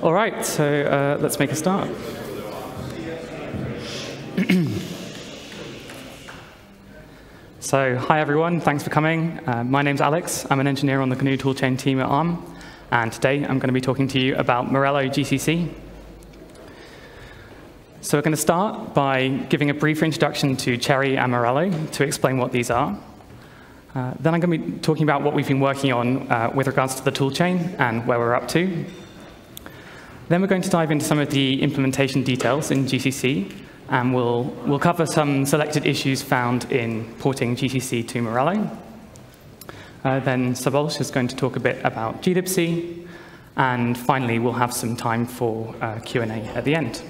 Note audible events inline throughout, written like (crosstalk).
All right, so uh, let's make a start. (clears throat) so, hi everyone, thanks for coming. Uh, my name's Alex. I'm an engineer on the GNU toolchain team at ARM, and today I'm going to be talking to you about Morello GCC. So we're going to start by giving a brief introduction to CHERI and Morello to explain what these are. Uh, then I'm going to be talking about what we've been working on uh, with regards to the toolchain and where we're up to. Then we're going to dive into some of the implementation details in GCC, and we'll, we'll cover some selected issues found in porting GCC to Morello. Uh, then Szabolcs is going to talk a bit about glibc, and finally we'll have some time for uh, Q&A at the end.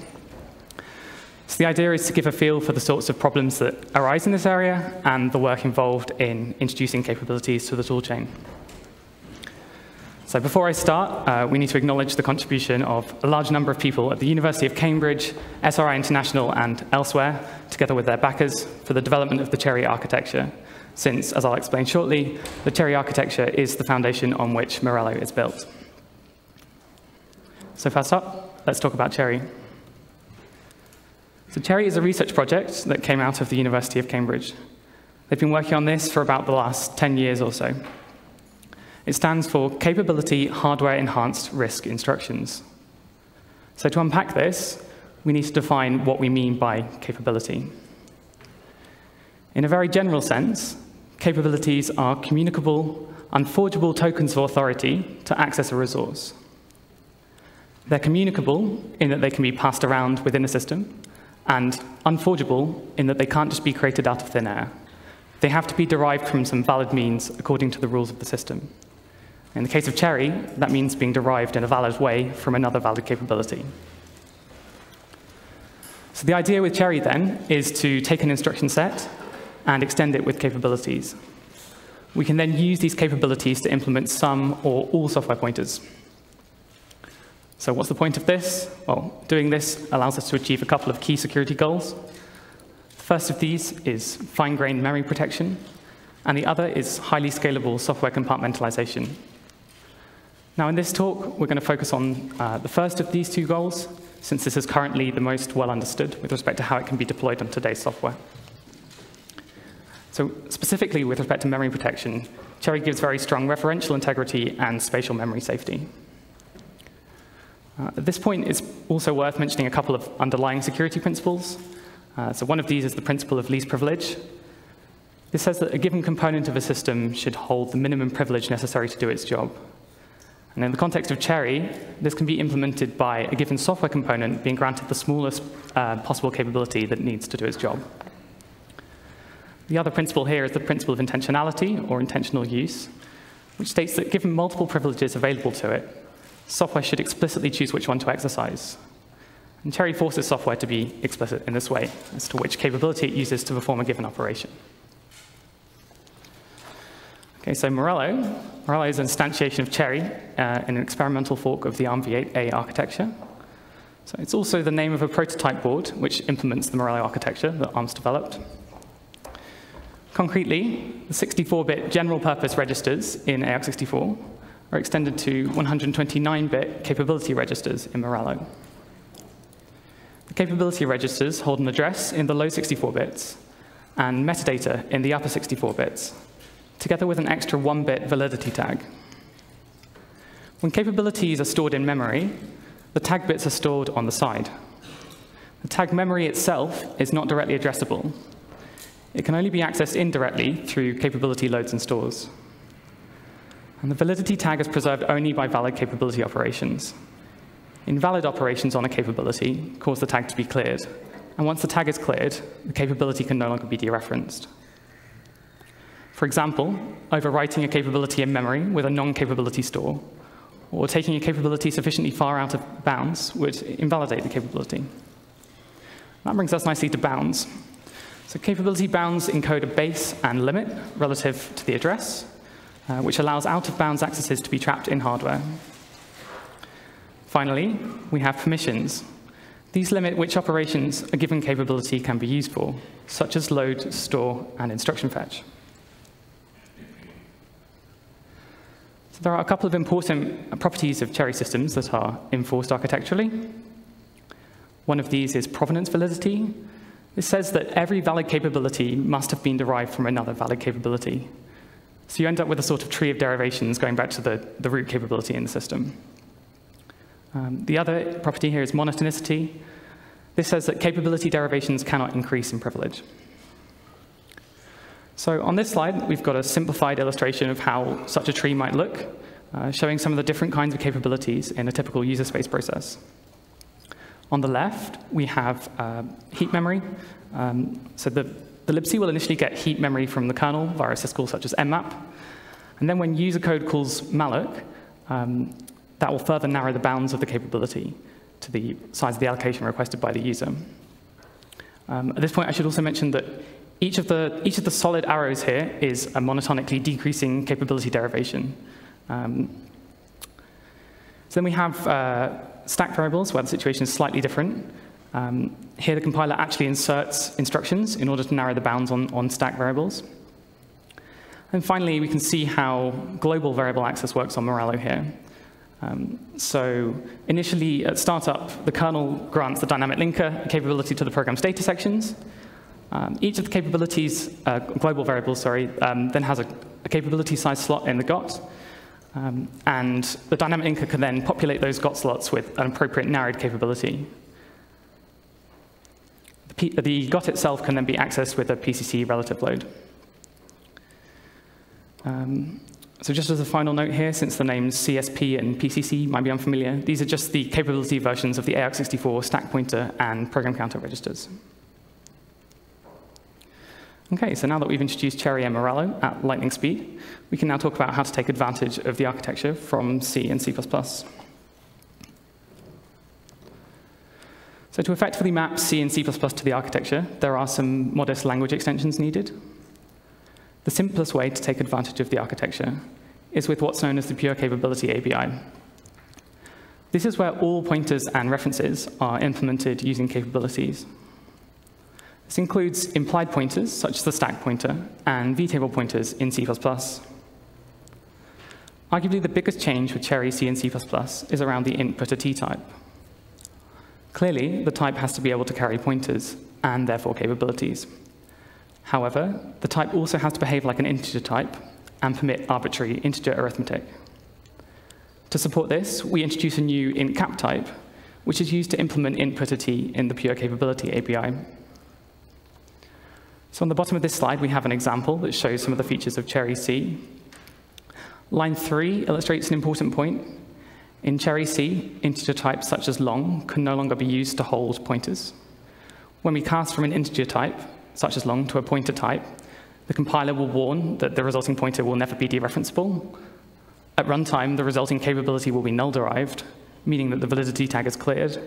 So the idea is to give a feel for the sorts of problems that arise in this area and the work involved in introducing capabilities to the toolchain. So before I start, uh, we need to acknowledge the contribution of a large number of people at the University of Cambridge, SRI International, and elsewhere, together with their backers, for the development of the CHERI architecture, since, as I'll explain shortly, the CHERI architecture is the foundation on which Morello is built. So first up, let's talk about CHERI. So CHERI is a research project that came out of the University of Cambridge. They've been working on this for about the last 10 years or so. It stands for Capability Hardware Enhanced RISC Instructions. So to unpack this, we need to define what we mean by capability. In a very general sense, capabilities are communicable, unforgeable tokens of authority to access a resource. They're communicable in that they can be passed around within a system, and unforgeable in that they can't just be created out of thin air. They have to be derived from some valid means according to the rules of the system. In the case of CHERI, that means being derived in a valid way from another valid capability. So the idea with CHERI, then, is to take an instruction set and extend it with capabilities. We can then use these capabilities to implement some or all software pointers. So what's the point of this? Well, doing this allows us to achieve a couple of key security goals. The first of these is fine-grained memory protection, and the other is highly scalable software compartmentalization. Now, in this talk, we're going to focus on uh, the first of these two goals, since this is currently the most well understood with respect to how it can be deployed on today's software. So specifically with respect to memory protection, CHERI gives very strong referential integrity and spatial memory safety. Uh, at this point, it's also worth mentioning a couple of underlying security principles. Uh, so one of these is the principle of least privilege. This says that a given component of a system should hold the minimum privilege necessary to do its job. And in the context of CHERI, this can be implemented by a given software component being granted the smallest uh, possible capability that needs to do its job. The other principle here is the principle of intentionality, or intentional use, which states that given multiple privileges available to it, software should explicitly choose which one to exercise. And CHERI forces software to be explicit in this way as to which capability it uses to perform a given operation. Okay, so Morello. Morello is an instantiation of CHERI uh, in an experimental fork of the ARMv8-A architecture. So it's also the name of a prototype board which implements the Morello architecture that ARM's developed. Concretely, the 64-bit general-purpose registers in AArch64 are extended to 129-bit capability registers in Morello. The capability registers hold an address in the low 64 bits and metadata in the upper 64 bits, together with an extra one-bit validity tag. When capabilities are stored in memory, the tag bits are stored on the side. The tag memory itself is not directly addressable. It can only be accessed indirectly through capability loads and stores. And the validity tag is preserved only by valid capability operations. Invalid operations on a capability cause the tag to be cleared. And once the tag is cleared, the capability can no longer be dereferenced. For example, overwriting a capability in memory with a non-capability store, or taking a capability sufficiently far out of bounds would invalidate the capability. That brings us nicely to bounds. So capability bounds encode a base and limit relative to the address, uh, which allows out-of-bounds accesses to be trapped in hardware. Finally, we have permissions. These limit which operations a given capability can be used for, such as load, store, and instruction fetch. So there are a couple of important properties of CHERI systems that are enforced architecturally. One of these is provenance validity. This says that every valid capability must have been derived from another valid capability. So you end up with a sort of tree of derivations going back to the, the root capability in the system. Um, the other property here is monotonicity. This says that capability derivations cannot increase in privilege. So on this slide, we've got a simplified illustration of how such a tree might look, uh, showing some of the different kinds of capabilities in a typical user space process. On the left, we have uh, heap memory. Um, so the, the libc will initially get heap memory from the kernel via a syscall such as mmap. And then when user code calls malloc, um, that will further narrow the bounds of the capability to the size of the allocation requested by the user. Um, at this point, I should also mention that each of, the, each of the solid arrows here is a monotonically decreasing capability derivation. Um, so then we have uh, stack variables where the situation is slightly different. Um, here the compiler actually inserts instructions in order to narrow the bounds on, on stack variables. And finally, we can see how global variable access works on Morello here. Um, so initially, at startup, the kernel grants the dynamic linker capability to the program's data sections. Um, each of the capabilities, uh, global variables, sorry, um, then has a, a, capability size slot in the GOT. Um, and the dynamic linker can then populate those GOT slots with an appropriate narrowed capability. The, P the GOT itself can then be accessed with a PCC relative load. Um, so just as a final note here, since the names CSP and PCC might be unfamiliar, these are just the capability versions of the AArch64 stack pointer and program counter registers. Okay, so now that we've introduced CHERI and at lightning speed, we can now talk about how to take advantage of the architecture from C and C++. So to effectively map C and C++ to the architecture, there are some modest language extensions needed. The simplest way to take advantage of the architecture is with what's known as the Pure Capability ABI. This is where all pointers and references are implemented using capabilities. This includes implied pointers, such as the stack pointer, and vtable pointers in C++. Arguably, the biggest change with CHERI C and C++ is around the input t type. Clearly, the type has to be able to carry pointers, and therefore capabilities. However, the type also has to behave like an integer type and permit arbitrary integer arithmetic. To support this, we introduce a new int cap type, which is used to implement intptr_t in the pure capability ABI. So on the bottom of this slide, we have an example that shows some of the features of CHERI C. Line 3 illustrates an important point. In CHERI C, integer types such as long can no longer be used to hold pointers. When we cast from an integer type, such as long, to a pointer type, the compiler will warn that the resulting pointer will never be dereferenceable. At runtime, the resulting capability will be null-derived, meaning that the validity tag is cleared,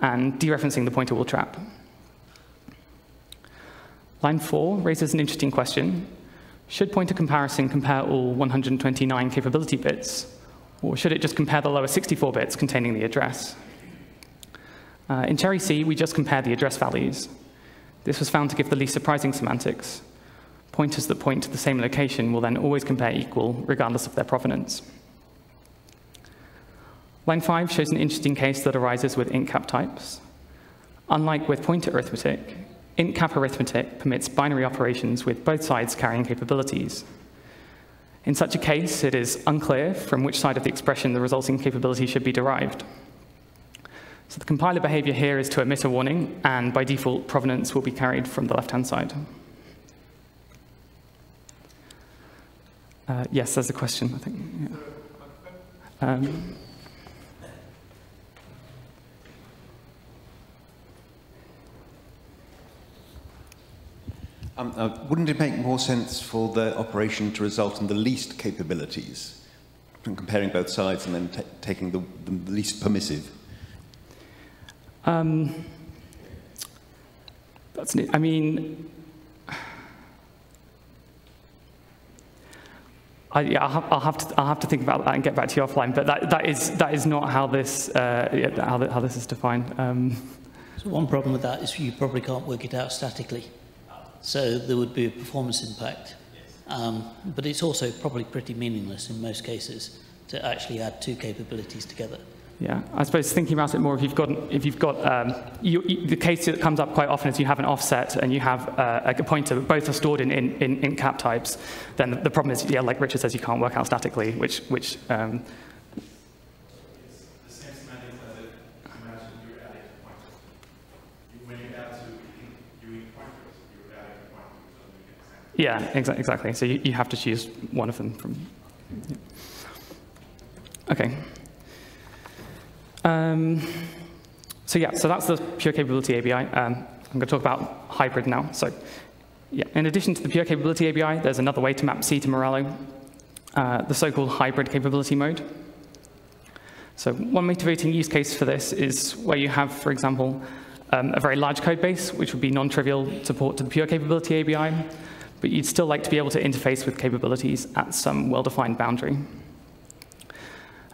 and dereferencing the pointer will trap. Line 4 raises an interesting question. Should pointer comparison compare all 129 capability bits, or should it just compare the lower 64 bits containing the address? Uh, in CHERI C, we just compare the address values. This was found to give the least surprising semantics. Pointers that point to the same location will then always compare equal, regardless of their provenance. Line 5 shows an interesting case that arises with int cap types. Unlike with pointer arithmetic, int cap arithmetic permits binary operations with both sides carrying capabilities. In such a case, it is unclear from which side of the expression the resulting capability should be derived. So the compiler behavior here is to emit a warning, and by default, provenance will be carried from the left-hand side. Uh, yes, there's a question, I think. Yeah. Um, Um, uh, wouldn't it make more sense for the operation to result in the least capabilities, from comparing both sides and then taking the, the, least permissive? Um, that's neat. I mean, I, yeah, I'll, have, I'll, have to, I'll have to think about that and get back to you offline. But that, that is that is not how this uh, how, the, how this is defined. Um, so one problem with that is you probably can't work it out statically. So there would be a performance impact. Um, but it's also probably pretty meaningless in most cases to actually add two capabilities together. Yeah, I suppose thinking about it more, if you've got, if you've got um, you, you, the case that comes up quite often is you have an offset and you have uh, a pointer, both are stored in, in, in, cap types, then the, the, problem is, yeah, like Richard says, you can't work out statically, which, which um, Yeah, exa exactly. So you, you have to choose one of them from. Yeah. Okay. Um, so yeah, so that's the pure capability ABI. Um, I'm going to talk about hybrid now. So yeah, in addition to the pure capability ABI, there's another way to map C to Morello, uh, the so-called hybrid capability mode. So one motivating use case for this is where you have, for example, um, a very large code base, which would be non-trivial to port to the pure capability ABI, but you'd still like to be able to interface with capabilities at some well-defined boundary.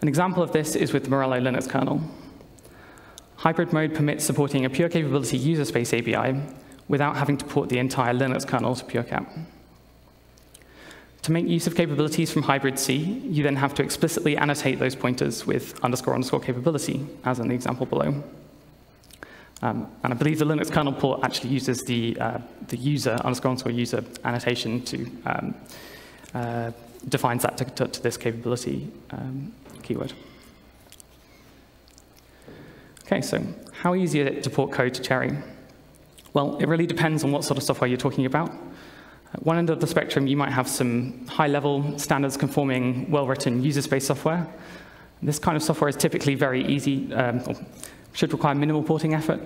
An example of this is with the Morello Linux kernel. Hybrid mode permits supporting a pure capability user space API without having to port the entire Linux kernel to PureCap. To make use of capabilities from hybrid C, you then have to explicitly annotate those pointers with underscore underscore capability, as in the example below. Um, and I believe the Linux kernel port actually uses the, uh, the user, underscore underscore user annotation to um, uh, defines that to, to, to this capability um, keyword. Okay, so how easy is it to port code to CHERI? Well, it really depends on what sort of software you're talking about. At one end of the spectrum, you might have some high-level, standards-conforming, well-written user-space software. This kind of software is typically very easy, um, should require minimal porting effort.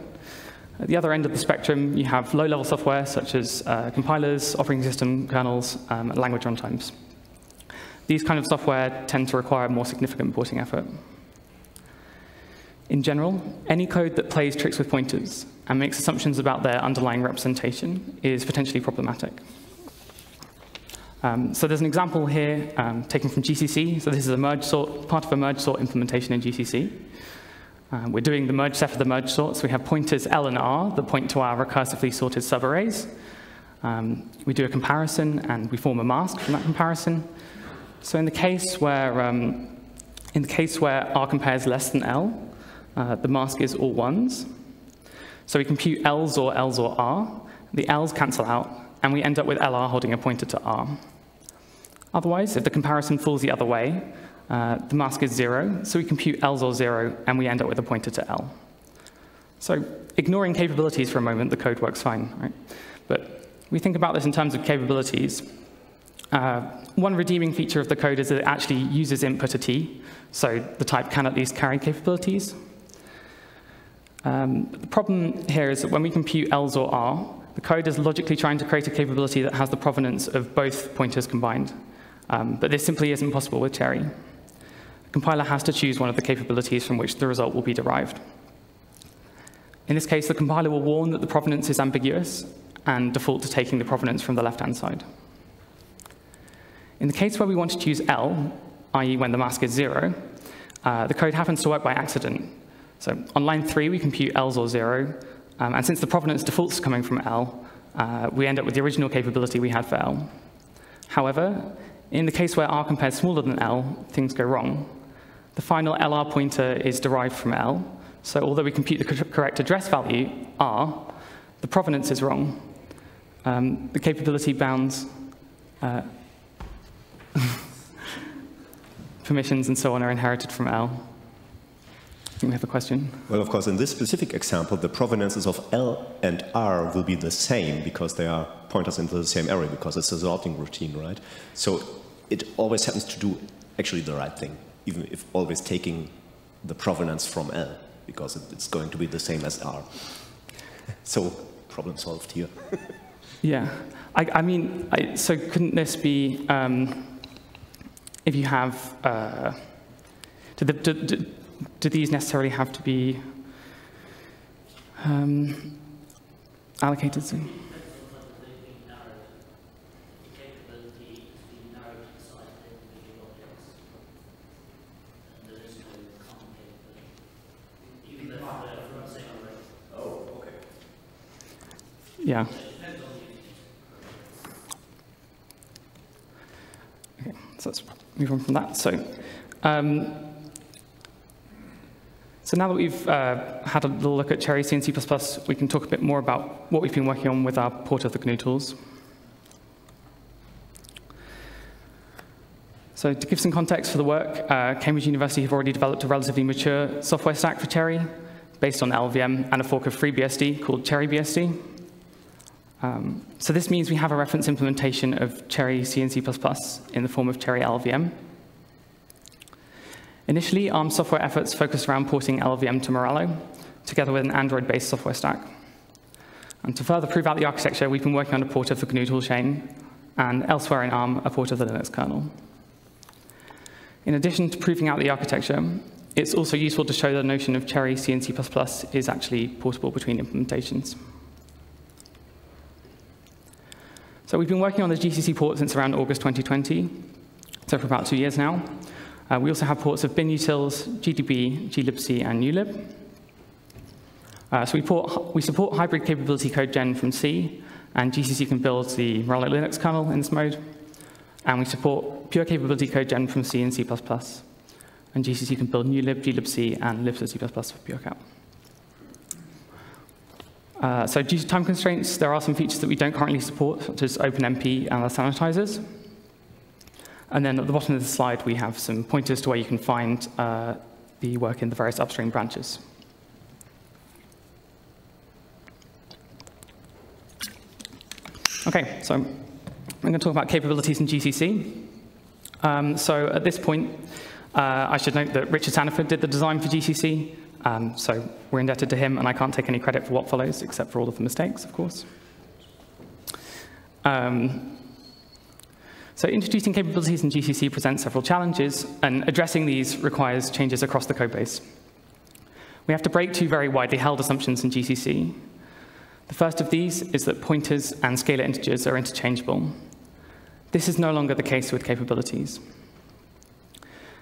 At the other end of the spectrum, you have low-level software, such as uh, compilers, operating system kernels, um, and language runtimes. These kind of software tend to require more significant porting effort. In general, any code that plays tricks with pointers and makes assumptions about their underlying representation is potentially problematic. Um, so there's an example here um, taken from GCC. So this is a merge sort, part of a merge sort implementation in GCC. Uh, we're doing the merge set of the merge sorts. we have pointers L and R that point to our recursively sorted subarrays. Um, we do a comparison and we form a mask from that comparison. So in the case where, um, in the case where R compares less than L, uh, the mask is all ones. So we compute L's or L's or R. The L's cancel out, and we end up with LR holding a pointer to R. Otherwise, if the comparison falls the other way, uh, the mask is zero, so we compute L's or zero, and we end up with a pointer to L. So ignoring capabilities for a moment, the code works fine, right? But we think about this in terms of capabilities. Uh, one redeeming feature of the code is that it actually uses input a t, so the type can at least carry capabilities. Um, the problem here is that when we compute L's or R, the code is logically trying to create a capability that has the provenance of both pointers combined. Um, but this simply isn't possible with CHERI. Compiler has to choose one of the capabilities from which the result will be derived. In this case, the compiler will warn that the provenance is ambiguous and default to taking the provenance from the left-hand side. In the case where we want to choose L, i.e. when the mask is zero, uh, the code happens to work by accident. So on line three, we compute L's or zero, um, and since the provenance defaults coming from L, uh, we end up with the original capability we had for L. However, in the case where R compares smaller than L, things go wrong. The final LR pointer is derived from L, so although we compute the correct address value, R, the provenance is wrong. Um, the capability bounds uh, (laughs) permissions and so on are inherited from L. We have a question. Well, of course, in this specific example, the provenances of L and R will be the same because they are pointers into the same array because it's a sorting routine, right? So it always happens to do actually the right thing, even if always taking the provenance from L because it's going to be the same as R. so problem solved here. (laughs) yeah, I, I mean, I, so couldn't this be um, if you have, uh, do, the, do, do, do, these necessarily have to be um, allocated? Yeah. Okay, so let's move on from that. So Um, so now that we've uh, had a little look at CHERI C and C++, we can talk a bit more about what we've been working on with our port of the GNU tools. So to give some context for the work, uh, Cambridge University have already developed a relatively mature software stack for CHERI based on LLVM and a fork of FreeBSD called CheriBSD. Um, so this means we have a reference implementation of CHERI C and C++ in the form of CHERI LLVM. Initially, ARM software efforts focused around porting LLVM to Morello, together with an Android-based software stack. And to further prove out the architecture, we've been working on a port of the GNU toolchain, and elsewhere in ARM, a port of the Linux kernel. In addition to proving out the architecture, it's also useful to show the notion of CHERI C and C++ is actually portable between implementations. So we've been working on the GCC port since around August 2020, so for about two years now. Uh, we also have ports of binutils, GDB, glibc, and newlib. Uh, so we, port, we, support hybrid capability code gen from C, and GCC can build the Morello Linux kernel in this mode. And we support pure capability code gen from C and C++. And GCC can build newlib, glibc, and libc for PureCap. Uh, so due to time constraints, there are some features that we don't currently support, such as OpenMP and the sanitizers. And then at the bottom of the slide, we have some pointers to where you can find uh, the work in the various upstream branches. Okay, so I'm going to talk about capabilities in GCC. Um, so at this point, uh, I should note that Richard Sandiford did the design for GCC, um, so we're indebted to him, and I can't take any credit for what follows, except for all of the mistakes, of course. Um, so introducing capabilities in GCC presents several challenges, and addressing these requires changes across the codebase. We have to break two very widely held assumptions in GCC. The first of these is that pointers and scalar integers are interchangeable. This is no longer the case with capabilities.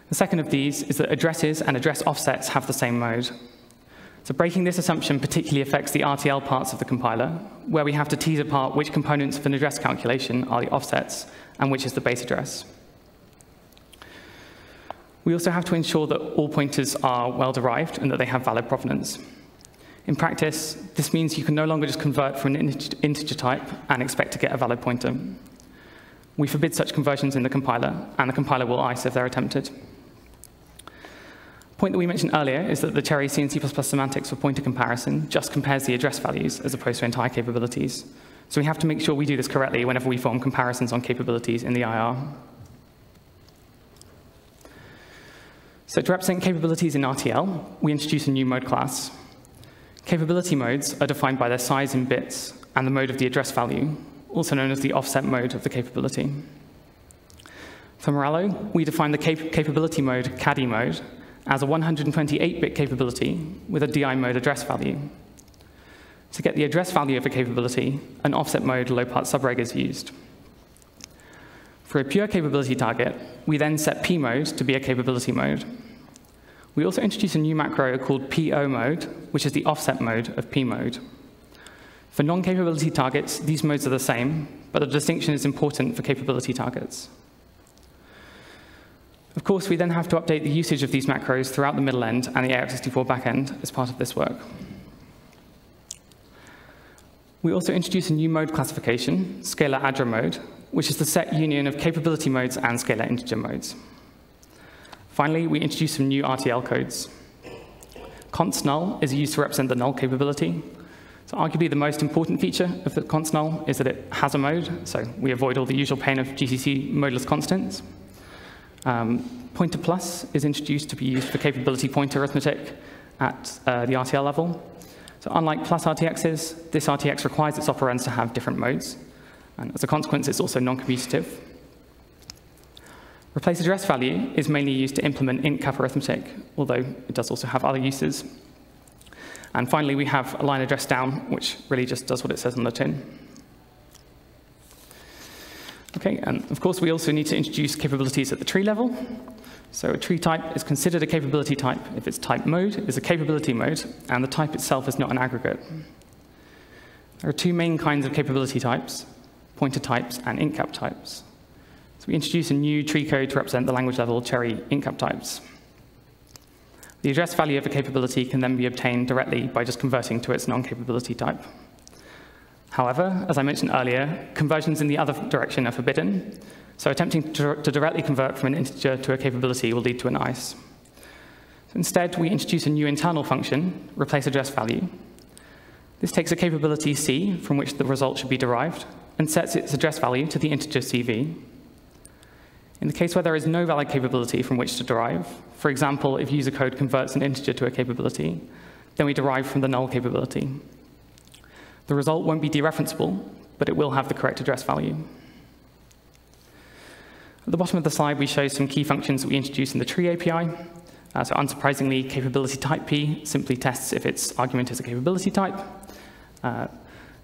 The second of these is that addresses and address offsets have the same mode. So breaking this assumption particularly affects the RTL parts of the compiler, where we have to tease apart which components of an address calculation are the offsets and which is the base address. We also have to ensure that all pointers are well derived and that they have valid provenance. In practice, this means you can no longer just convert from an integer type and expect to get a valid pointer. We forbid such conversions in the compiler, and the compiler will ICE if they're attempted point that we mentioned earlier is that the CHERI C and C++ semantics for pointer comparison just compares the address values as opposed to entire capabilities. So we have to make sure we do this correctly whenever we form comparisons on capabilities in the IR. So to represent capabilities in RTL, we introduce a new mode class. Capability modes are defined by their size in bits and the mode of the address value, also known as the offset mode of the capability. For Morello, we define the cap capability mode, CADI mode, as a 128-bit capability with a DI mode address value. To get the address value of a capability, an offset mode low-part subreg is used. For a pure capability target, we then set p mode to be a capability mode. We also introduce a new macro called PO mode, which is the offset mode of p mode. For non-capability targets, these modes are the same, but the distinction is important for capability targets. Of course, we then have to update the usage of these macros throughout the middle end and the AArch64 backend as part of this work. We also introduce a new mode classification, scalar addr mode, which is the set union of capability modes and scalar integer modes. Finally, we introduce some new RTL codes. const null is used to represent the null capability. So arguably the most important feature of the const null is that it has a mode, so we avoid all the usual pain of GCC modeless constants. Um, pointer plus is introduced to be used for capability pointer arithmetic at uh, the RTL level. So unlike plus RTXs, this RTX requires its operands to have different modes. And as a consequence, it's also non-commutative. Replace address value is mainly used to implement int arithmetic, although it does also have other uses. And finally, we have a line address down, which really just does what it says on the tin. Okay, and of course we also need to introduce capabilities at the tree level. So a tree type is considered a capability type if its type mode is a capability mode and the type itself is not an aggregate. There are two main kinds of capability types, pointer types and int cap types. So we introduce a new tree code to represent the language level CHERI intcap types. The address value of a capability can then be obtained directly by just converting to its non-capability type. However, as I mentioned earlier, conversions in the other direction are forbidden, so attempting to, to directly convert from an integer to a capability will lead to an ICE. So instead, we introduce a new internal function, replace address value. This takes a capability C, from which the result should be derived, and sets its address value to the integer CV. In the case where there is no valid capability from which to derive, for example, if user code converts an integer to a capability, then we derive from the null capability. The result won't be dereferenceable, but it will have the correct address value. At the bottom of the slide, we show some key functions that we introduced in the tree API. Uh, so unsurprisingly, capability type P simply tests if its argument is a capability type. Uh,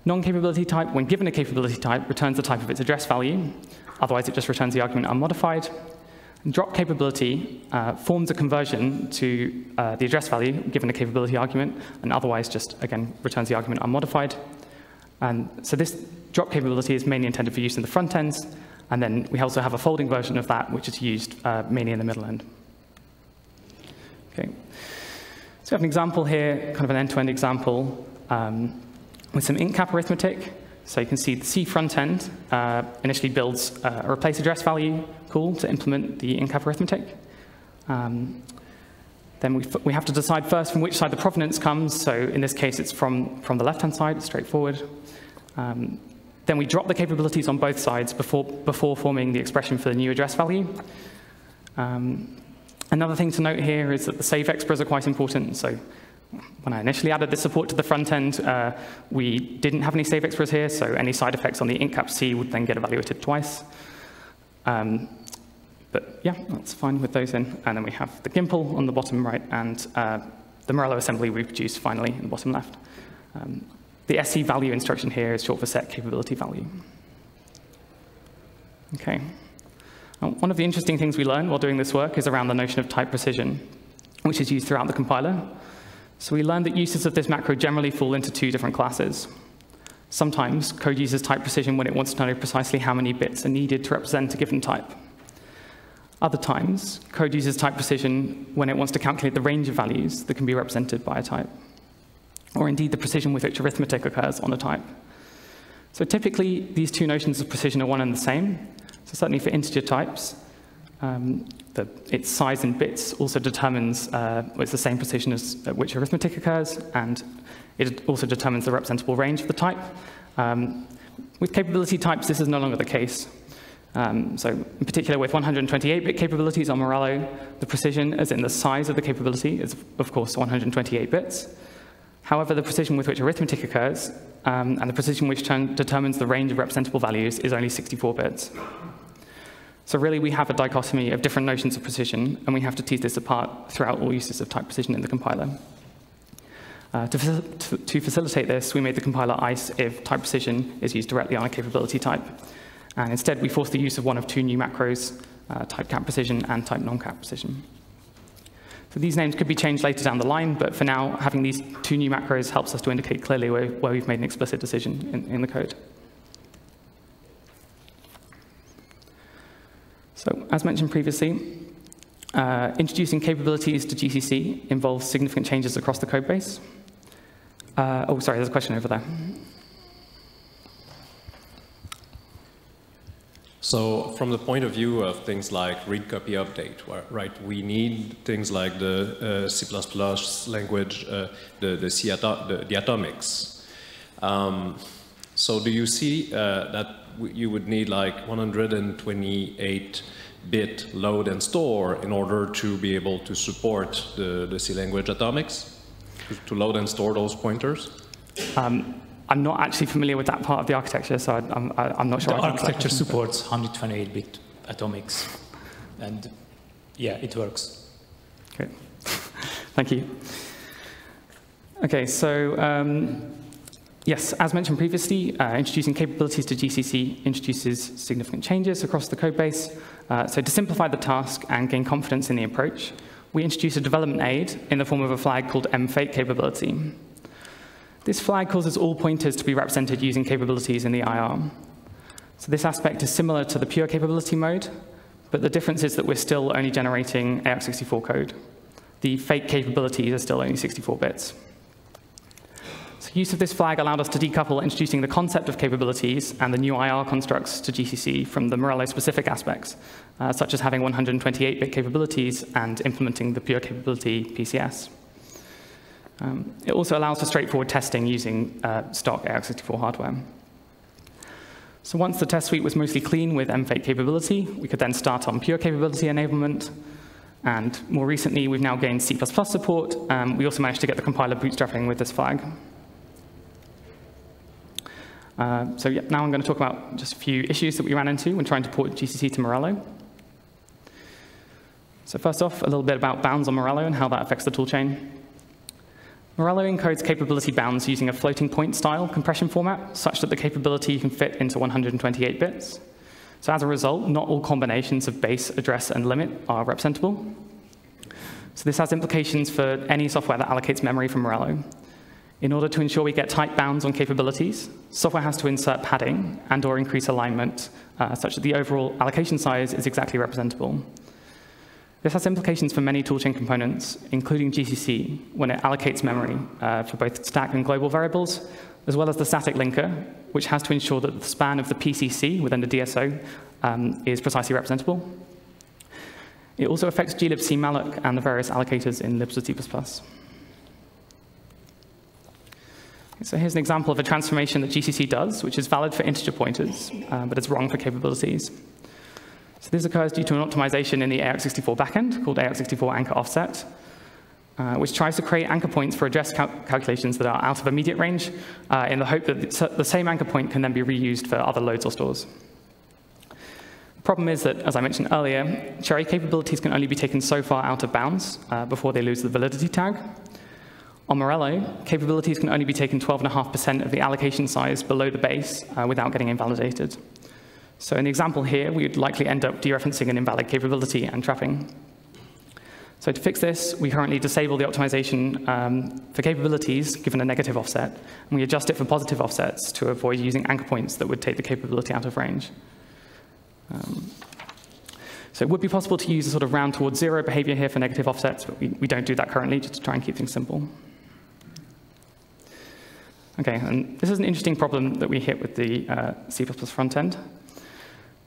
Non-capability type, when given a capability type, returns the type of its address value. Otherwise, it just returns the argument unmodified. Drop capability uh, forms a conversion to uh, the address value given a capability argument, and otherwise just, again, returns the argument unmodified. And so this drop capability is mainly intended for use in the front ends, and then we also have a folding version of that, which is used uh, mainly in the middle end. Okay. So we have an example here, kind of an end-to-end -end example. Um, with some intcap arithmetic. So you can see the C front end uh, initially builds uh, a replace address value to implement the intcap arithmetic. Um, then we, we have to decide first from which side the provenance comes. So in this case, it's from, from the left-hand side, it's straightforward. Um, then we drop the capabilities on both sides before, before forming the expression for the new address value. Um, another thing to note here is that the save exprs are quite important. So when I initially added the support to the front end, uh, we didn't have any save exprs here, so any side effects on the intcap C would then get evaluated twice. Um, but yeah, that's fine with those in. And then we have the Gimple on the bottom right and uh, the Morello assembly we produced finally in the bottom left. Um, the SC value instruction here is short for set capability value. Okay. one of the interesting things we learned while doing this work is around the notion of type precision, which is used throughout the compiler. So we learned that uses of this macro generally fall into two different classes. Sometimes code uses type precision when it wants to know precisely how many bits are needed to represent a given type. Other times, code uses type precision when it wants to calculate the range of values that can be represented by a type, or indeed the precision with which arithmetic occurs on a type. So typically, these two notions of precision are one and the same. So certainly for integer types, um, the, its size in bits also determines, uh, it's the same precision as at which arithmetic occurs, and it also determines the representable range of the type. Um, with capability types, this is no longer the case. Um, so in particular, with 128-bit capabilities on Morello, the precision, as in the size of the capability, is of course 128 bits. However, the precision with which arithmetic occurs um, and the precision which determines the range of representable values is only 64 bits. So really, we have a dichotomy of different notions of precision, and we have to tease this apart throughout all uses of type precision in the compiler. Uh, to, to, to, facilitate this, we made the compiler ICE if type precision is used directly on a capability type. And instead, we force the use of one of two new macros, uh, type cap precision and type non-cap precision. So these names could be changed later down the line, but for now, having these two new macros helps us to indicate clearly where, where we've made an explicit decision in, in the code. So as mentioned previously, uh, introducing capabilities to GCC involves significant changes across the code base. Uh, oh, sorry, there's a question over there. So from the point of view of things like read copy update, right, we need things like the uh, C++ language, uh, the, the, C ato the, the atomics. Um, so do you see uh, that you would need like 128 bit load and store in order to be able to support the, the C language atomics, to load and store those pointers? Um, I'm not actually familiar with that part of the architecture, so I'm, I'm not sure. The architecture supports 128-bit atomics, and yeah, it works. Okay, thank you. Okay, so um, Yes, as mentioned previously, uh, introducing capabilities to GCC introduces significant changes across the code base. Uh, so to simplify the task and gain confidence in the approach, we introduce a development aid in the form of a flag called mfake capability. This flag causes all pointers to be represented using capabilities in the IR. So this aspect is similar to the pure capability mode, but the difference is that we're still only generating AArch64 code. The fake capabilities are still only 64 bits. So use of this flag allowed us to decouple introducing the concept of capabilities and the new IR constructs to GCC from the Morello-specific aspects, uh, such as having 128-bit capabilities and implementing the pure capability PCS. Um, it also allows for straightforward testing using uh, stock AArch64 hardware. So once the test suite was mostly clean with mfake capability, we could then start on pure capability enablement. And more recently, we've now gained C++ support. Um, we also managed to get the compiler bootstrapping with this flag. Uh, so yeah, now I'm going to talk about just a few issues that we ran into when trying to port GCC to Morello. So first off, a little bit about bounds on Morello and how that affects the toolchain. Morello encodes capability bounds using a floating point style compression format such that the capability can fit into 128 bits. So as a result, not all combinations of base, address, and limit are representable. So this has implications for any software that allocates memory from Morello. In order to ensure we get tight bounds on capabilities, software has to insert padding and or increase alignment uh, such that the overall allocation size is exactly representable. This has implications for many toolchain components, including GCC, when it allocates memory uh, for both stack and global variables, as well as the static linker, which has to ensure that the span of the PCC within the DSO um, is precisely representable. It also affects glibc malloc and the various allocators in libc++. So here's an example of a transformation that GCC does, which is valid for integer pointers, uh, but it's wrong for capabilities. So this occurs due to an optimization in the AArch64 backend called AArch64 anchor offset, uh, which tries to create anchor points for address cal calculations that are out of immediate range uh, in the hope that the same anchor point can then be reused for other loads or stores. The problem is that, as I mentioned earlier, CHERI capabilities can only be taken so far out of bounds uh, before they lose the validity tag. On Morello, capabilities can only be taken 12.5% of the allocation size below the base uh, without getting invalidated. So in the example here, we would likely end up dereferencing an invalid capability and trapping. So to fix this, we currently disable the optimization um, for capabilities given a negative offset, and we adjust it for positive offsets to avoid using anchor points that would take the capability out of range. Um, so it would be possible to use a sort of round towards zero behavior here for negative offsets, but we, we don't do that currently, just to try and keep things simple. Okay, and this is an interesting problem that we hit with the uh, C++ front end.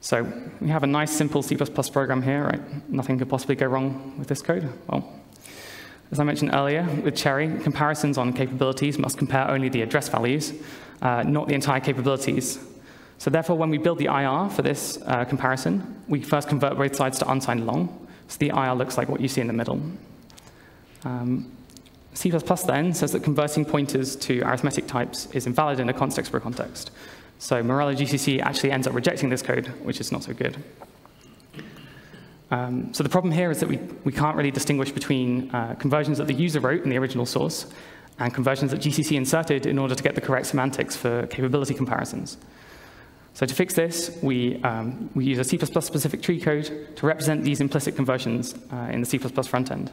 So we have a nice, simple C++ program here, right? Nothing could possibly go wrong with this code. Well, as I mentioned earlier, with CHERI, comparisons on capabilities must compare only the address values, uh, not the entire capabilities. So therefore, when we build the IR for this uh, comparison, we first convert both sides to unsigned long. So the IR looks like what you see in the middle. Um, C++ then says that converting pointers to arithmetic types is invalid in a constexpr a context. So Morello GCC actually ends up rejecting this code, which is not so good. Um, so the problem here is that we, we can't really distinguish between uh, conversions that the user wrote in the original source and conversions that GCC inserted in order to get the correct semantics for capability comparisons. So to fix this, we, um, we use a C++ specific tree code to represent these implicit conversions uh, in the C++ front end.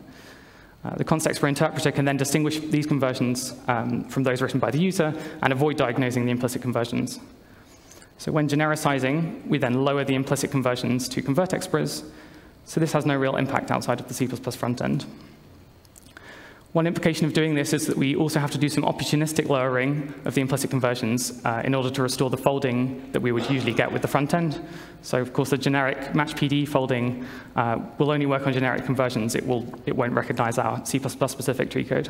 Uh, the constexpr interpreter can then distinguish these conversions um, from those written by the user and avoid diagnosing the implicit conversions. So when genericizing, we then lower the implicit conversions to convert exprs, so this has no real impact outside of the C++ front end. One implication of doing this is that we also have to do some opportunistic lowering of the implicit conversions uh, in order to restore the folding that we would usually get with the front end. So of course the generic match PD folding uh, will only work on generic conversions. It, will, it won't recognize our C++ specific tree code.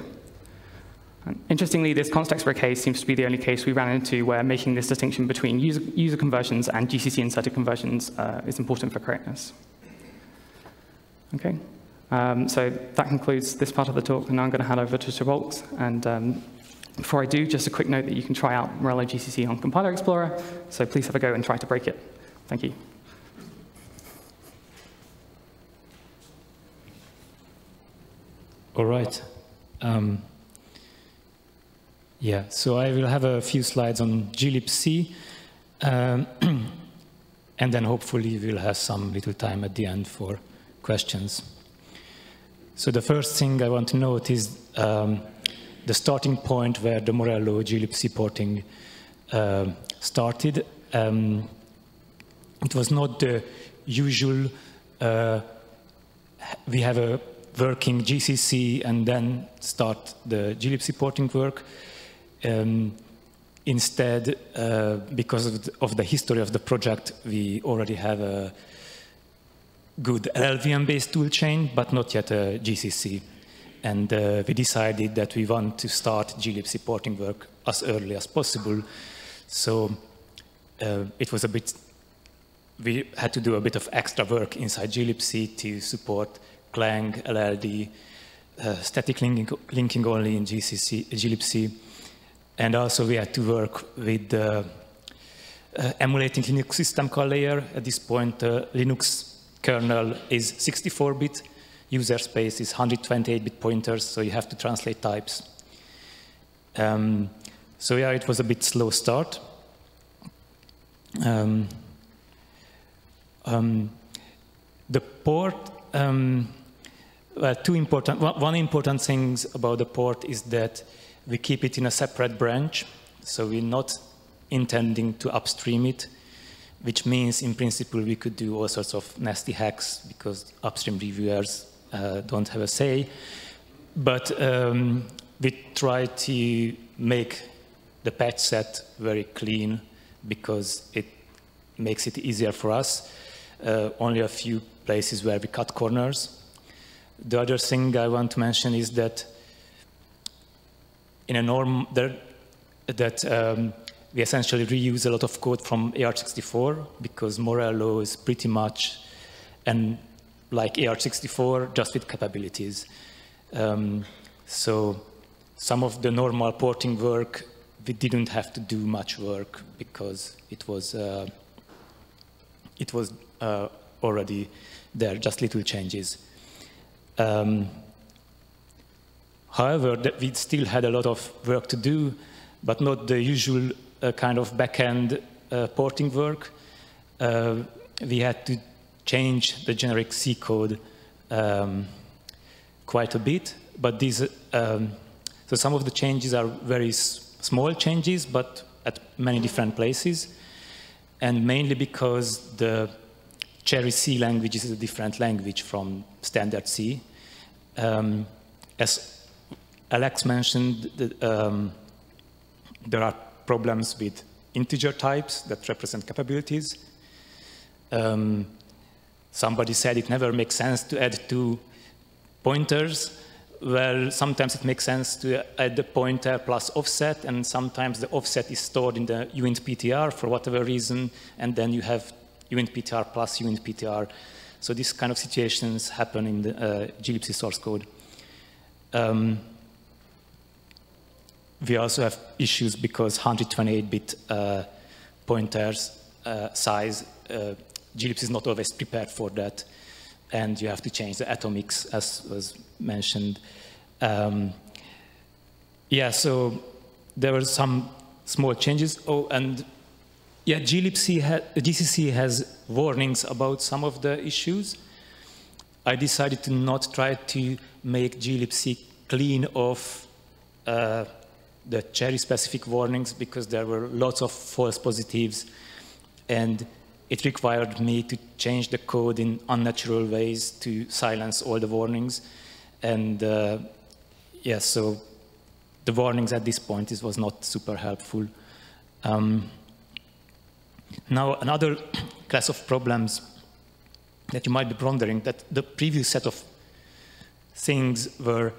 Interestingly, this constexpr case seems to be the only case we ran into where making this distinction between user, user conversions and GCC inserted conversions uh, is important for correctness. Okay. Um, so that concludes this part of the talk, and now I'm going to hand over to Szabolcs. And um, before I do, just a quick note that you can try out Morello GCC on Compiler Explorer, so please have a go and try to break it. Thank you. All right. Um, yeah, so I will have a few slides on glibc, um, (clears throat) and then hopefully we'll have some little time at the end for questions. So the first thing I want to note is um, the starting point where the Morello glibc porting uh, started. Um, it was not the usual, uh, we have a working GCC and then start the glibc porting work. Um, instead, uh, because of the, of the, history of the project, we already have a good LLVM-based toolchain, but not yet a GCC. And uh, we decided that we want to start glibc supporting work as early as possible. So uh, it was a bit, we had to do a bit of extra work inside glibc to support Clang, LLD, uh, static linking, linking, only in GCC, glibc. And also we had to work with uh, uh, emulating Linux system call layer. At this point, uh, Linux kernel is 64-bit, user space is 128-bit pointers, so you have to translate types. Um, so yeah, it was a bit slow start. Um, um, the port, um, well, two important, one important thing about the port is that we keep it in a separate branch, so we're not intending to upstream it, which means in principle we could do all sorts of nasty hacks because upstream reviewers uh, don't have a say. But um, we try to make the patch set very clean because it makes it easier for us. Uh, only a few places where we cut corners. The other thing I want to mention is that in a norm that um, we essentially reuse a lot of code from AArch64 because Morello is pretty much and like AArch64 just with capabilities. Um, so some of the normal porting work we didn't have to do much work because it was uh, it was uh, already there, just little changes. Um, however, we still had a lot of work to do, but not the usual uh, kind of backend uh, porting work. Uh, we had to change the generic C code um, quite a bit, but these, um, so some of the changes are very small changes, but at many different places, and mainly because the CHERI C language is a different language from standard C. Um, as Alex mentioned, the, um, there are problems with integer types that represent capabilities. Um, somebody said it never makes sense to add two pointers well, sometimes it makes sense to add the pointer plus offset, and sometimes the offset is stored in the uint_ptr for whatever reason, and then you have uint_ptr plus uint_ptr. So these kind of situations happen in the uh, glibc source code. Um, we also have issues because 128-bit uh, pointers uh, size, uh, glibc is not always prepared for that and you have to change the atomics, as was mentioned. Um, yeah, so there were some small changes. Oh, and yeah, glibc ha GCC has warnings about some of the issues. I decided to not try to make glibc clean of uh, the CHERI-specific warnings because there were lots of false positives and it required me to change the code in unnatural ways to silence all the warnings. And uh, yeah, so the warnings at this point is, was not super helpful. Um, now, another (clears throat) class of problems that you might be wondering that the previous set of things were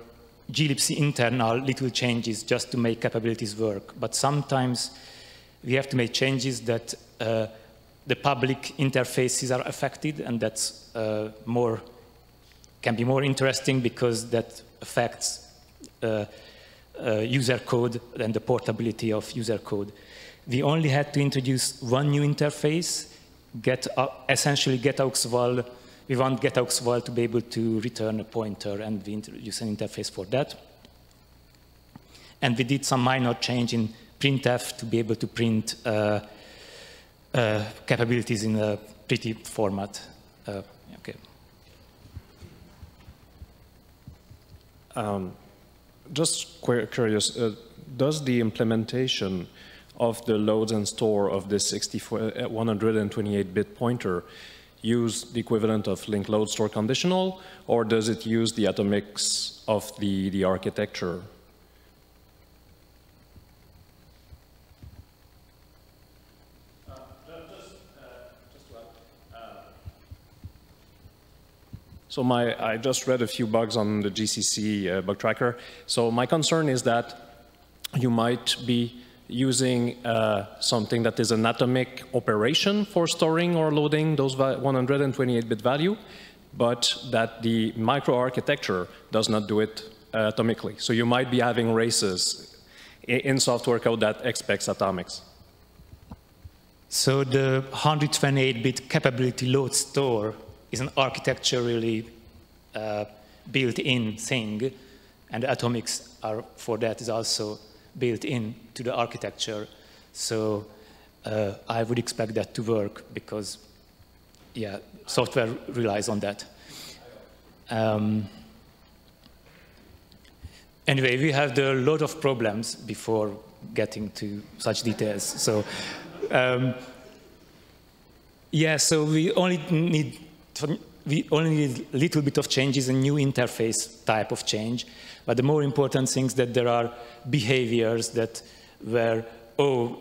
glibc internal little changes just to make capabilities work. But sometimes we have to make changes that uh, the public interfaces are affected, and that's uh, more can be more interesting because that affects uh, uh, user code and the portability of user code. We only had to introduce one new interface, get uh, essentially getauxval. We want getauxval to be able to return a pointer, and we introduce an interface for that. And we did some minor change in printf to be able to print uh, uh, capabilities in a pretty format. Uh, okay. Um, just curious, uh, does the implementation of the loads and store of this 128-bit uh, pointer use the equivalent of link load store conditional, or does it use the atomics of the, the architecture? So my, I just read a few bugs on the GCC uh, bug tracker. So my concern is that you might be using uh, something that is an atomic operation for storing or loading those 128-bit value, but that the microarchitecture does not do it uh, atomically. So you might be having races in software code that expects atomics. So the 128-bit capability load store is an architecturally uh, built-in thing, and atomics are for that is also built in to the architecture. So uh, I would expect that to work because, yeah, software relies on that. Um, anyway, we have a lot of problems before getting to such details. So, um, yeah, so we only need we only need a little bit of changes, a new interface type of change. But the more important thing is that there are behaviors that where, oh,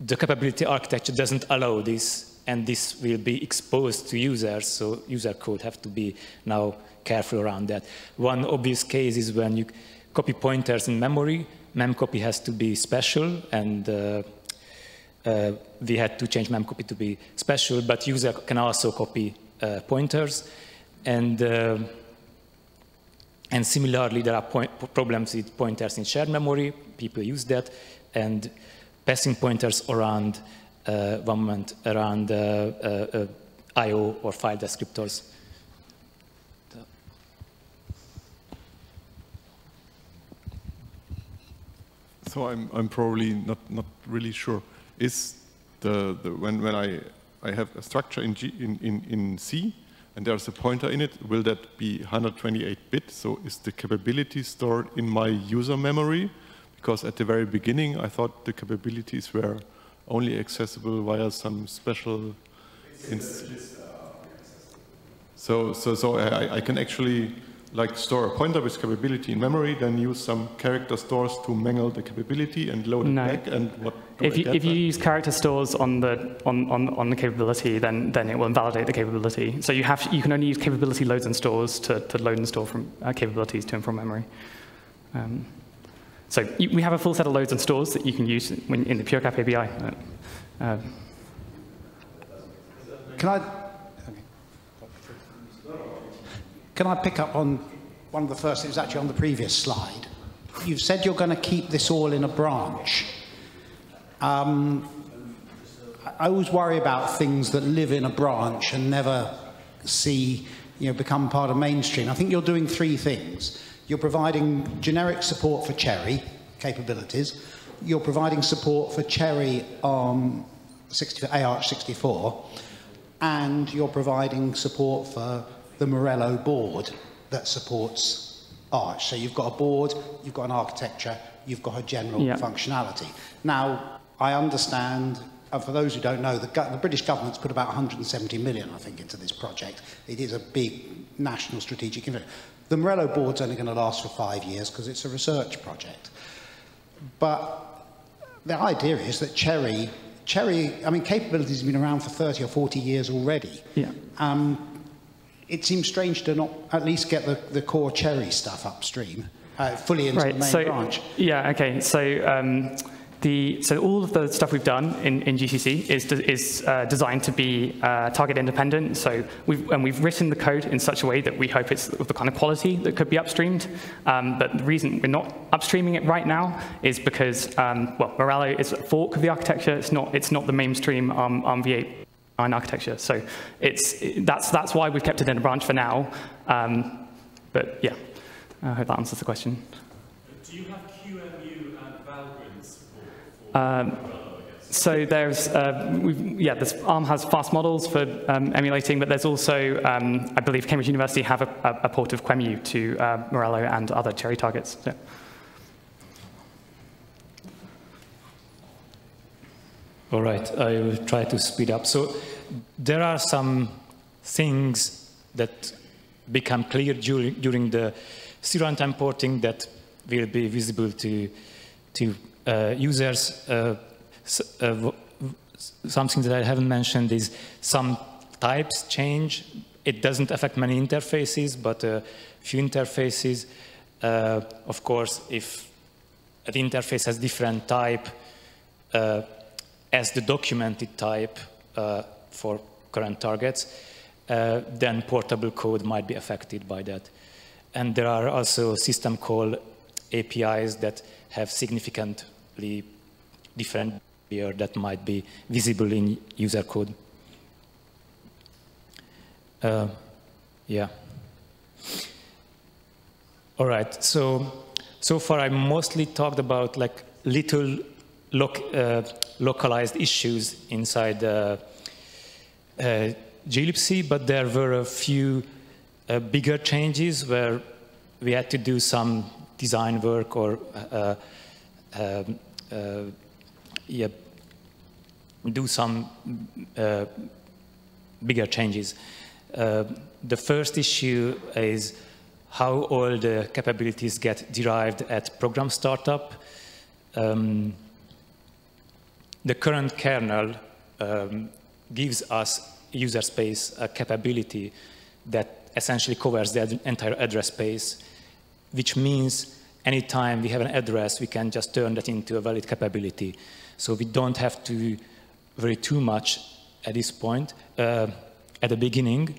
the capability architecture doesn't allow this, and this will be exposed to users, so user code have to be now careful around that. One obvious case is when you copy pointers in memory, memcopy has to be special, and uh, uh, we had to change memcopy to be special, but user can also copy uh, pointers. And, uh, and similarly, there are problems with pointers in shared memory. People use that. And passing pointers around uh, one moment around I.O. or file descriptors. So I'm, I'm probably not, not really sure. Is the, the when, when I I have a structure in, G, in, in, in C, and there's a pointer in it, will that be 128-bit? So is the capability stored in my user memory? Because at the very beginning, I thought the capabilities were only accessible via some special... So, so, so I, I can actually like store a pointer with capability in memory, then use some character stores to mangle the capability and load no. it back, and what if you, if you use character stores on the on, on, on the capability, then then it will invalidate the capability. So you have you can only use capability loads and stores to, to load and store from uh, capabilities to and from memory. Um, so you, we have a full set of loads and stores that you can use when, in the PureCap ABI. Uh, can I can I pick up on one of the first things actually on the previous slide? You've said you're going to keep this all in a branch. Um, I always worry about things that live in a branch and never see, you know, become part of mainstream. I think you're doing three things. You're providing generic support for CHERI capabilities. You're providing support for CHERI on 60, AArch64. And you're providing support for the Morello board that supports Arch. So you've got a board, you've got an architecture, you've got a general yeah. functionality. Now, I understand, and for those who don't know, the, the British government's put about 170 million, I think, into this project. It is a big national strategic investment. The Morello board's only going to last for five years because it's a research project. But the idea is that CHERI, CHERI, I mean, capabilities have been around for 30 or 40 years already. Yeah. Um, it seems strange to not at least get the, the core CHERI stuff upstream, uh, fully into right, the main so, branch. Yeah, okay. So, um, the, so all of the stuff we've done in, in GCC is, de, is uh, designed to be uh, target independent. So we've, and we've written the code in such a way that we hope it's of the kind of quality that could be upstreamed. Um, but the reason we're not upstreaming it right now is because, um, well, Morello is a fork of the architecture. It's not, it's not the mainstream ARM, ARM v8 architecture. So it's, that's, that's why we've kept it in a branch for now. Um, but yeah, I hope that answers the question. Do you have QEMU and Valgrind support um, so there's, uh, yeah, this ARM has fast models for um, emulating, but there's also, um, I believe Cambridge University have a, a port of QEMU to uh, Morello and other CHERI targets. So. All right, I will try to speed up. So there are some things that become clear during, during the zero runtime porting that will be visible to, to uh, users. Uh, uh, something that I haven't mentioned is some types change. It doesn't affect many interfaces, but a few interfaces. Uh, of course, if the interface has different type, uh, as the documented type uh, for current targets, uh, then portable code might be affected by that. And there are also system call APIs that have significantly different behavior that might be visible in user code. Uh, yeah. All right, so so far I mostly talked about like little uh, localized issues inside uh, uh, glibc, but there were a few uh, bigger changes where we had to do some design work or uh, um, uh, yeah, do some uh, bigger changes. the first issue is how all the capabilities get derived at program startup. Um, the current kernel um, gives us user space a capability that essentially covers the ad entire address space, which means anytime we have an address, we can just turn that into a valid capability. So we don't have to worry too much at this point, uh, at the beginning.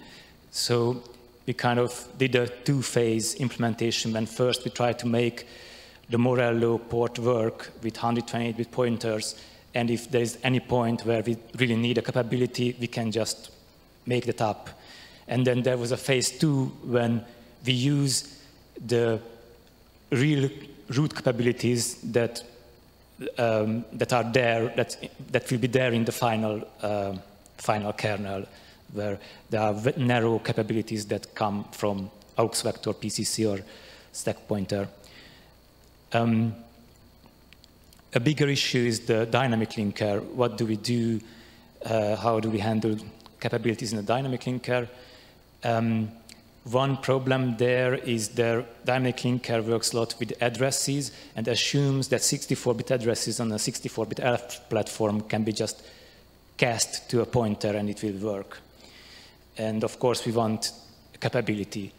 So we kind of did a two-phase implementation when first we tried to make the Morello port work with 128-bit pointers and if there is any point where we really need a capability, we can just make that up. And then there was a phase two when we use the real root capabilities that um, that are there, that that will be there in the final uh, final kernel, where there are narrow capabilities that come from aux vector, PCC, or stack pointer. Um, a bigger issue is the dynamic linker. What do we do? Uh, how do we handle capabilities in the dynamic linker? Um, one problem there is the dynamic linker works a lot with addresses and assumes that 64-bit addresses on a 64-bit ELF platform can be just cast to a pointer and it will work. And of course, we want capability.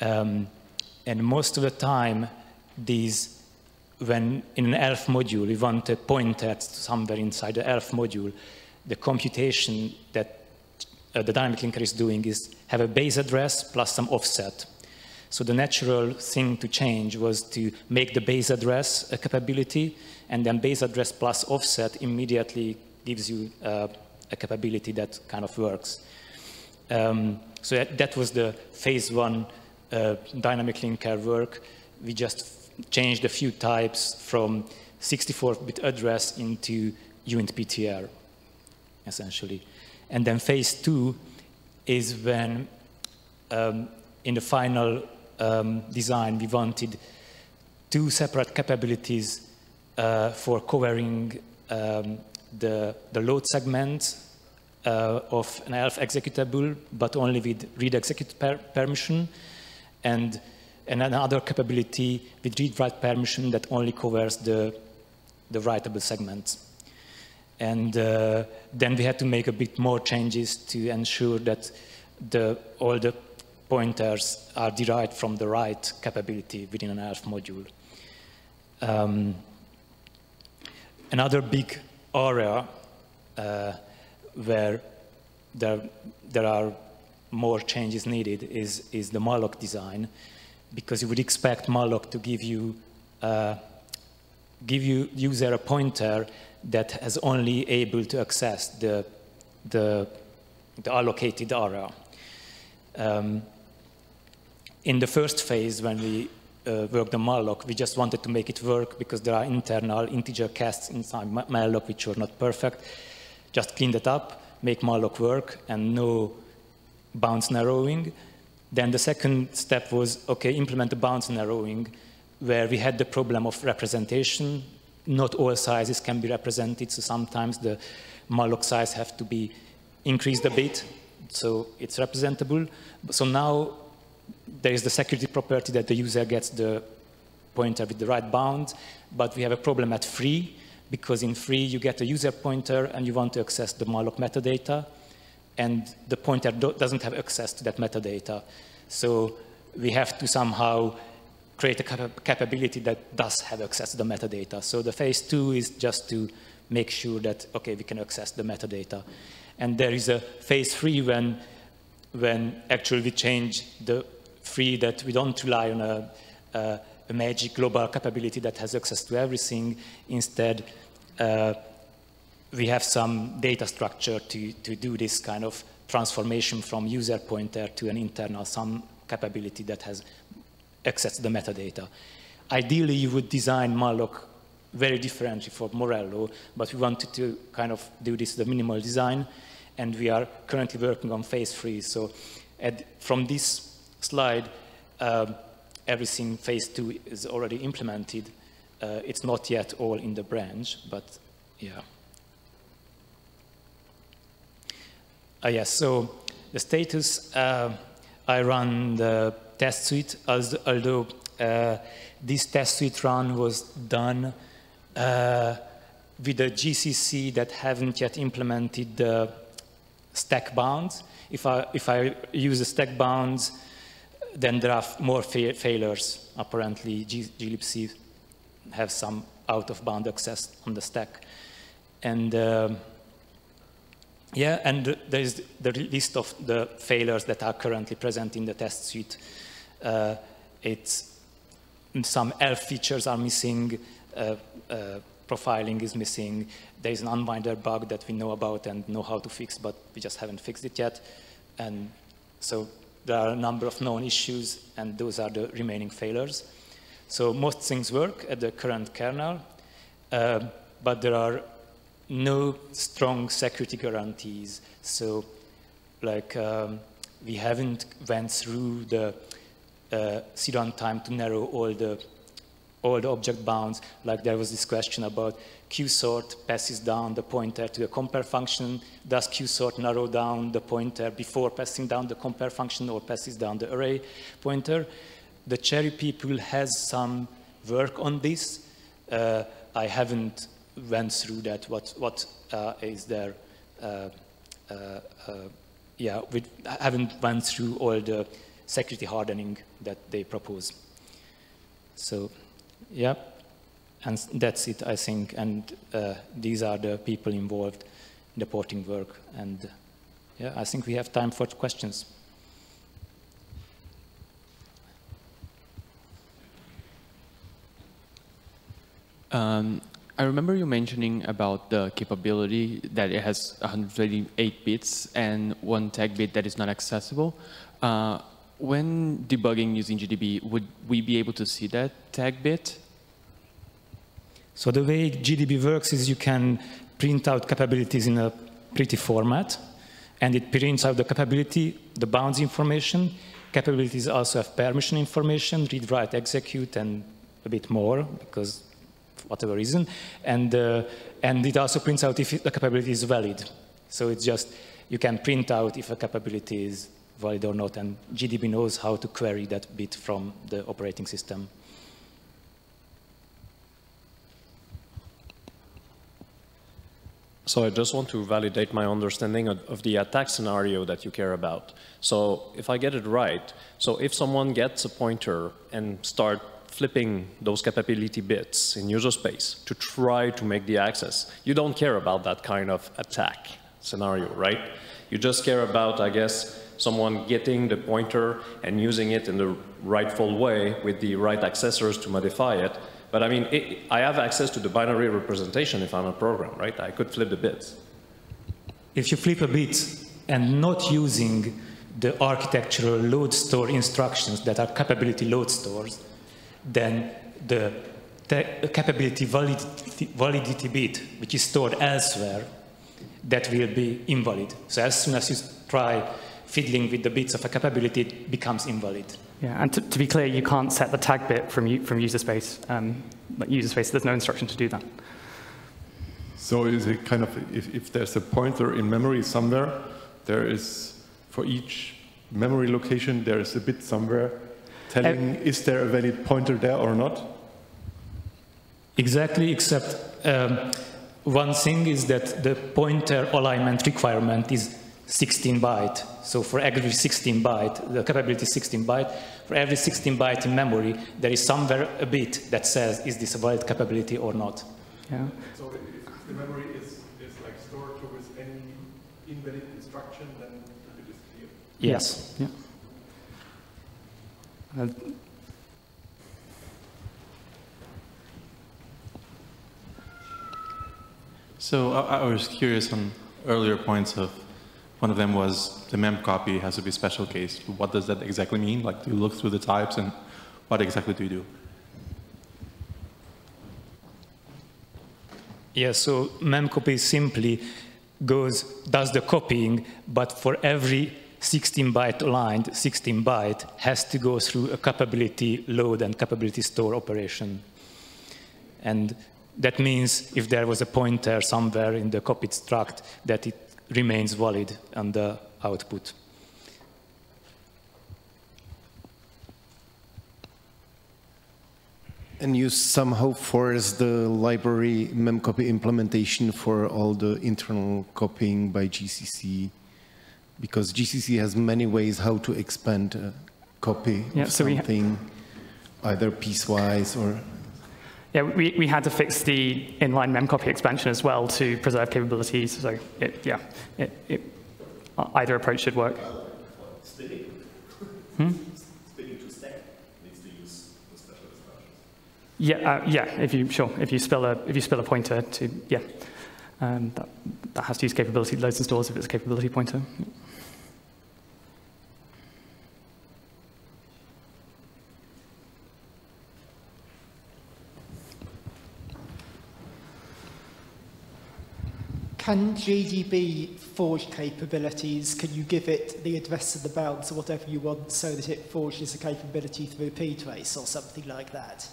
Um, and most of the time, these when in an ELF module we want a pointer somewhere inside the ELF module, the computation that uh, the dynamic linker is doing is have a base address plus some offset. So the natural thing to change was to make the base address a capability, and then base address plus offset immediately gives you uh, a capability that kind of works. Um, so that, that, was the phase one uh, dynamic linker work. We just changed a few types from 64-bit address into UNT-PTR, essentially. And then phase two is when, um, in the final um, design, we wanted two separate capabilities uh, for covering um, the, the load segment uh, of an ELF executable, but only with read execute per permission. And and another capability with read-write permission that only covers the, the writable segments. And uh, then we had to make a bit more changes to ensure that the, all the pointers are derived from the right capability within an ELF module. Um, another big area uh, where there, there are more changes needed is, is the malloc design because you would expect malloc to give you uh, give you user a pointer that is only able to access the the, the allocated area. Um, in the first phase, when we uh, worked on malloc, we just wanted to make it work because there are internal integer casts inside malloc which are not perfect. Just clean that up, make malloc work, and no bounds narrowing. Then the second step was, okay, implement the bounds narrowing, where we had the problem of representation not all sizes can be represented, so sometimes the malloc size have to be increased a bit, so it's representable. So now there is the security property that the user gets the pointer with the right bound, but we have a problem at free, because in free you get a user pointer and you want to access the malloc metadata, and the pointer do doesn't have access to that metadata. So we have to somehow create a cap capability that does have access to the metadata. So the phase two is just to make sure that, okay, we can access the metadata. And there is a phase three when, when actually we change the free that we don't rely on a, a, a magic global capability that has access to everything. Instead, uh, we have some data structure to, to do this kind of transformation from user pointer to an internal some capability that has access to the metadata. Ideally, you would design malloc very differently for Morello, but we wanted to kind of do this the minimal design, and we are currently working on phase three. So at, from this slide, um, everything phase two is already implemented. Uh, it's not yet all in the branch, but yeah. Uh, yes, so the status, uh, I run the test suite, although uh, this test suite run was done uh, with a GCC that haven't yet implemented the stack bounds. If I, if I use the stack bounds, then there are more fa failures. Apparently, glibc have some out-of-bound access on the stack. And um, yeah, and there is the list of the failures that are currently present in the test suite. Uh, it's, some ELF features are missing, uh, uh, profiling is missing. There is an unwinder bug that we know about and know how to fix, but we just haven't fixed it yet. And so there are a number of known issues, and those are the remaining failures. So most things work at the current kernel, uh, but there are no strong security guarantees. So like um, we haven't went through the uh, time to narrow all the all the object bounds. Like there was this question about qsort passes down the pointer to the compare function. Does qsort narrow down the pointer before passing down the compare function or passes down the array pointer? The CHERI people has some work on this. Uh, I haven't went through that, what, what uh, is there. Uh, uh, uh, yeah, we haven't went through all the security hardening that they propose. So, yeah, and that's it, I think. And uh, these are the people involved in the porting work. And yeah, I think we have time for questions. Um, I remember you mentioning about the capability that it has 128 bits and one tag bit that is not accessible. Uh, when debugging using GDB, would we be able to see that tag bit? So the way GDB works is you can print out capabilities in a pretty format, and it prints out the capability, the bounds information. Capabilities also have permission information, read, write, execute, and a bit more, because whatever reason. And, uh, and it also prints out if the capability is valid. So it's just, you can print out if a capability is valid or not, and GDB knows how to query that bit from the operating system. So I just want to validate my understanding of, of, the attack scenario that you care about. So if I get it right, so if someone gets a pointer and start flipping those capability bits in user space to try to make the access. You don't care about that kind of attack scenario, right? You just care about, I guess, someone getting the pointer and using it in the rightful way with the right accessors to modify it. But I mean, it, I have access to the binary representation if I'm a program, right? I could flip the bits. If you flip a bit and not using the architectural load store instructions that are capability load stores, then the capability validity, validity bit, which is stored elsewhere, that will be invalid. So as soon as you try fiddling with the bits of a capability, it becomes invalid. Yeah, and to, to be clear, you can't set the tag bit from, from user space. Um, like user space, there's no instruction to do that. So is it kind of, if, if there's a pointer in memory somewhere, there is, for each memory location, there is a bit somewhere telling is there a valid pointer there or not? Exactly, except um, one thing is that the pointer alignment requirement is 16 byte. So for every 16 byte, the capability is 16 byte. For every 16 byte in memory, there is somewhere a bit that says, is this a valid capability or not? Yeah. So if the memory is, is like stored with any invalid instruction, then it is clear. Yes. Yeah. Uh, So I, I was curious on earlier points of one of them was the mem copy has to be special case. What does that exactly mean? Like, do you look through the types and what exactly do you do? Yeah, so memcopy simply goes, does the copying, but for every 16 byte aligned, 16 byte has to go through a capability load and capability store operation. And that means if there was a pointer somewhere in the copied struct, that it remains valid on the output. And you somehow force the library memcopy implementation for all the internal copying by GCC, because GCC has many ways how to expand a copy Yeah, of so something, either piecewise or Yeah, we, we had to fix the inline memcopy expansion as well to preserve capabilities. So it, yeah, it, it, either approach should work. Hmm? Yeah, uh, yeah. If you sure, if you spill a if you spill a pointer to yeah, um, that that has to use capability loads and stores if it's a capability pointer. Can GDB forge capabilities? Can you give it the address of the bounds or whatever you want so that it forges a capability through ptrace or something like that?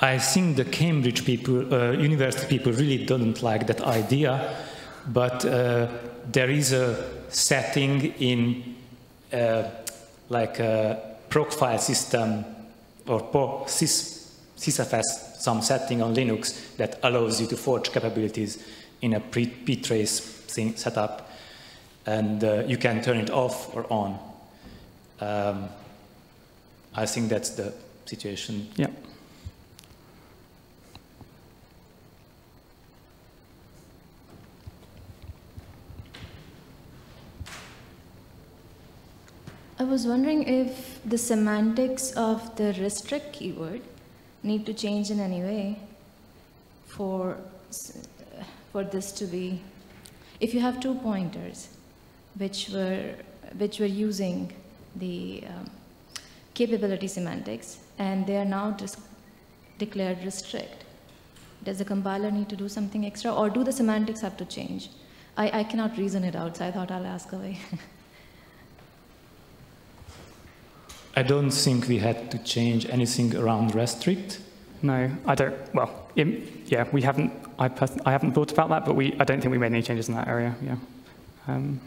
I think the Cambridge people, uh, university people really don't like that idea, but uh, there is a setting in uh, like a proc file system or pro- sys, sysfs, some setting on Linux that allows you to forge capabilities in a ptrace thing setup, and uh, you can turn it off or on. Um, I think that's the situation. Yeah. I was wondering if the semantics of the restrict keyword need to change in any way for, for this to be, if you have two pointers which were, which were using the um, capability semantics and they are now declared restrict, does the compiler need to do something extra or do the semantics have to change? I, I cannot reason it out, so I thought I'll ask away. (laughs) I don't think we had to change anything around restrict. No, I don't. Well, yeah, we haven't. I, I haven't thought about that, but we. I don't think we made any changes in that area. Yeah. Um,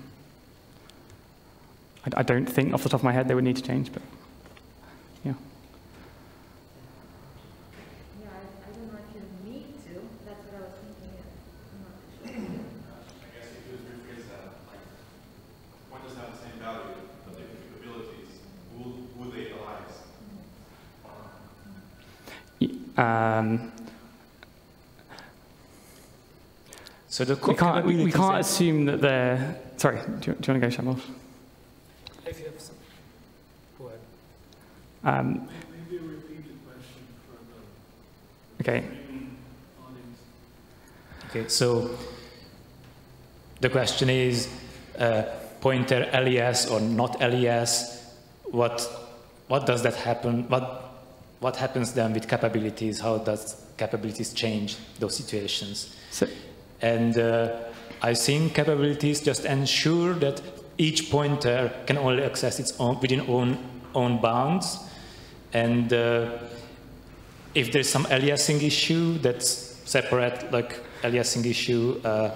I, I don't think off the top of my head they would need to change, but yeah. Yeah, I, I don't know if you need to. That's what I was thinking. I'm not sure. I guess if you rephrase that, like, pointers have the same value, but different capabilities. Who, who they allies? Um, So the we can't. We, we can't assume that they're. Sorry. Do you, do you want to go, Shamil? If you have some, go ahead. Um, Maybe repeat the question for the okay. audience. Okay, so the question is uh, pointer alias or not alias. What what does that happen? What what happens then with capabilities? How does capabilities change those situations? So, And uh, I think capabilities just ensure that each pointer can only access its own within own own bounds, and uh, if there's some aliasing issue that's separate, like aliasing issue uh,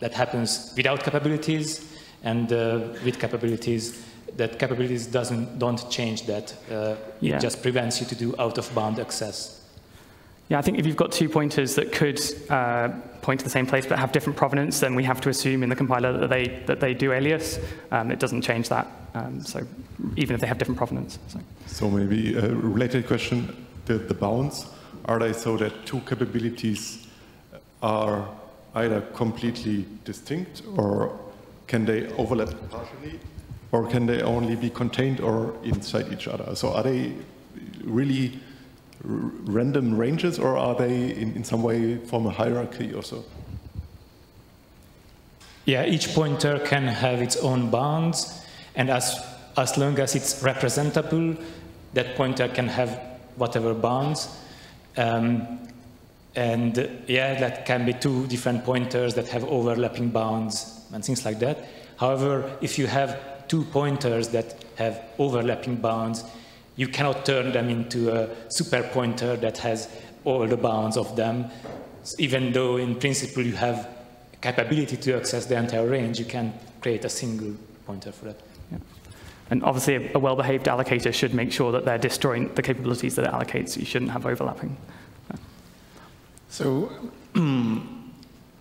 that happens without capabilities and uh, with capabilities, that capabilities doesn't don't change that. Uh, Yeah. It just prevents you to do out of bound access. Yeah, I think if you've got two pointers that could uh, point to the same place but have different provenance, then we have to assume in the compiler that they, that they do alias. Um, it doesn't change that, um, so even if they have different provenance. So. So maybe a related question, the, the bounds, are they so that two capabilities are either completely distinct or can they overlap partially or can they only be contained or inside each other? So are they really random ranges or are they in, in some way form a hierarchy or so? Yeah, each pointer can have its own bounds, and as, as long as it's representable, that pointer can have whatever bounds. Um, and yeah, that can be two different pointers that have overlapping bounds and things like that. However, if you have two pointers that have overlapping bounds, you cannot turn them into a super pointer that has all the bounds of them. Even though in principle you have capability to access the entire range, you can create a single pointer for that. And obviously, a, a well-behaved allocator should make sure that they're destroying the capabilities that it allocates. So you shouldn't have overlapping. So, (clears throat)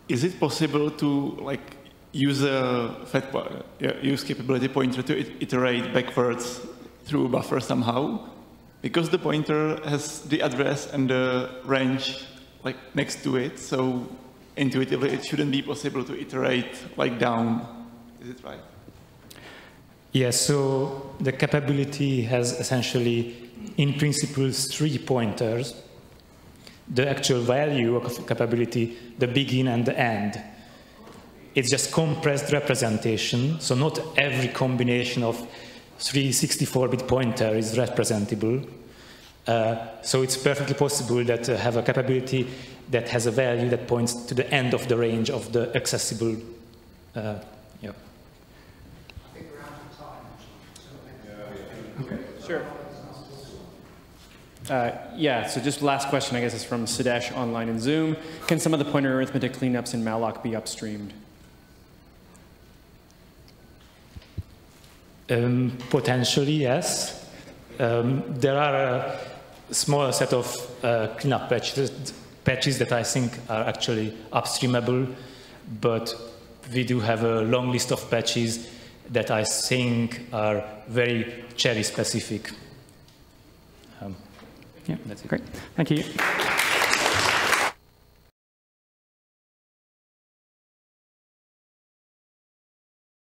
is it possible to like use a fat use capability pointer to iterate backwards through a buffer somehow? Because the pointer has the address and the range like next to it, so intuitively it shouldn't be possible to iterate like down. Is it right? Yes, so the capability has essentially, in principle, three pointers. The actual value of capability, the begin and the end. It's just compressed representation, so not every combination of three 64-bit pointer is representable. Uh, so it's perfectly possible that uh, have a capability that has a value that points to the end of the range of the accessible. Uh, yeah. Sure. Uh, yeah, so just last question, I guess, is from Sadesh online in Zoom. Can some of the pointer arithmetic cleanups in malloc be upstreamed? Um, potentially, yes. Um, there are a small set of uh, cleanup patches, patches that I think are actually upstreamable, but we do have a long list of patches that I think are very CHERI specific. Um, Yeah, that's great. Thank you.